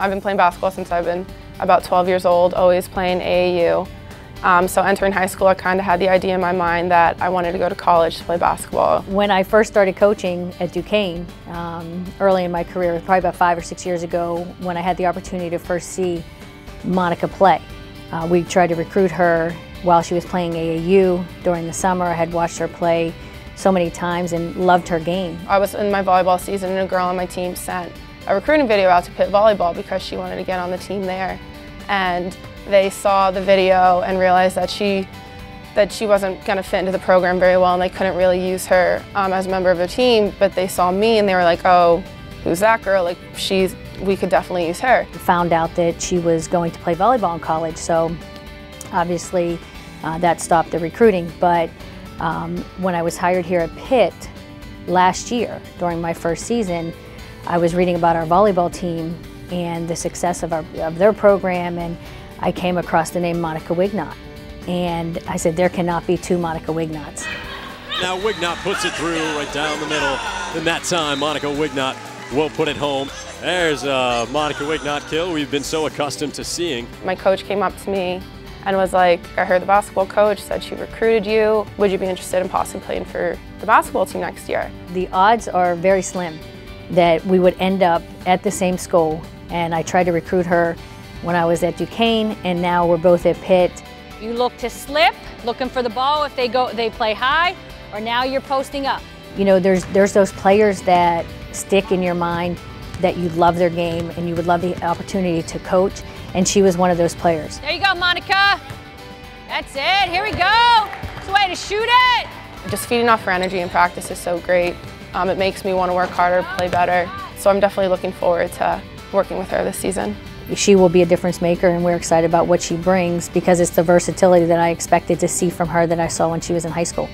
I've been playing basketball since I've been about 12 years old, always playing AAU. Um, so entering high school, I kind of had the idea in my mind that I wanted to go to college to play basketball. When I first started coaching at Duquesne, um, early in my career, probably about five or six years ago, when I had the opportunity to first see Monica play. Uh, we tried to recruit her while she was playing AAU during the summer. I had watched her play so many times and loved her game. I was in my volleyball season and a girl on my team sent a recruiting video out to Pitt Volleyball because she wanted to get on the team there. And they saw the video and realized that she that she wasn't going to fit into the program very well and they couldn't really use her um, as a member of the team, but they saw me and they were like, oh, who's that girl? Like, she's, we could definitely use her. Found out that she was going to play volleyball in college, so obviously uh, that stopped the recruiting. But um, when I was hired here at Pitt last year during my first season, I was reading about our volleyball team and the success of, our, of their program and I came across the name Monica Wignot. And I said, there cannot be two Monica Wignots. Now Wignot puts it through right down the middle. And that time, Monica Wignot will put it home. There's a Monica Wignot kill we've been so accustomed to seeing. My coach came up to me and was like, I heard the basketball coach said she recruited you. Would you be interested in possibly playing for the basketball team next year? The odds are very slim that we would end up at the same school. And I tried to recruit her when I was at Duquesne, and now we're both at Pitt. You look to slip, looking for the ball if they go, they play high, or now you're posting up. You know, there's there's those players that stick in your mind that you love their game and you would love the opportunity to coach, and she was one of those players. There you go, Monica. That's it. Here we go. It's the way to shoot it. Just feeding off her energy in practice is so great. Um, it makes me want to work harder, play better. So I'm definitely looking forward to working with her this season. She will be a difference maker and we're excited about what she brings because it's the versatility that I expected to see from her that I saw when she was in high school.